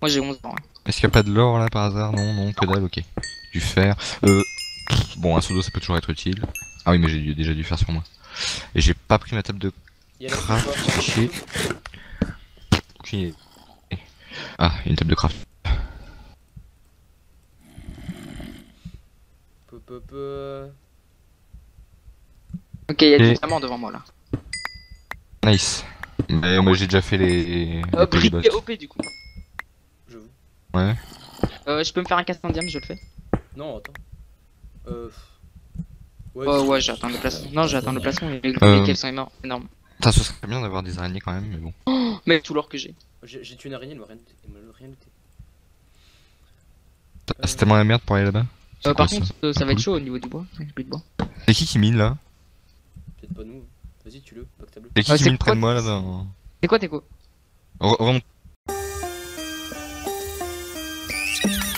Moi j'ai 11 ans. Est-ce qu'il y a pas de l'or là par hasard? Non, non, que dalle, ok. Du fer. Euh. Bon, un pseudo ça peut toujours être utile. Ah oui, mais j'ai déjà du fer sur moi. Et j'ai pas pris ma table de Il y a la craft, chier. Idée. Ah, une table de craft. Peu, peu, peu. Ok, il y a des diamants devant moi là. Nice. Mais moi j'ai déjà fait les. les Euh, polybots. briquet OP du coup. J'avoue. Ouais. Euh, je peux me faire un cast en diamant, je le fais. Non, attends. Euh. Ouais, Oh ouais, j'attends le placement. Non, j'attends le placement. Les Euh. lesquels sont énormes. énormes. Putain, ce serait bien d'avoir des araignées quand même, mais bon. Mais tout l'or que j'ai. J'ai tué une araignée, elle m'a rien noté. C'est tellement la merde pour aller là-bas. Euh, quoi, par contre, euh, ça va Cool. être chaud au niveau du bois. Avec plus de bois. C'est qui qui mine là Peut-être pas nous. Vas-y, tue-le, back-table. C'est qui Ah, qui c'est mine quoi près de moi là-bas C'est quoi tes Re- Remonte. you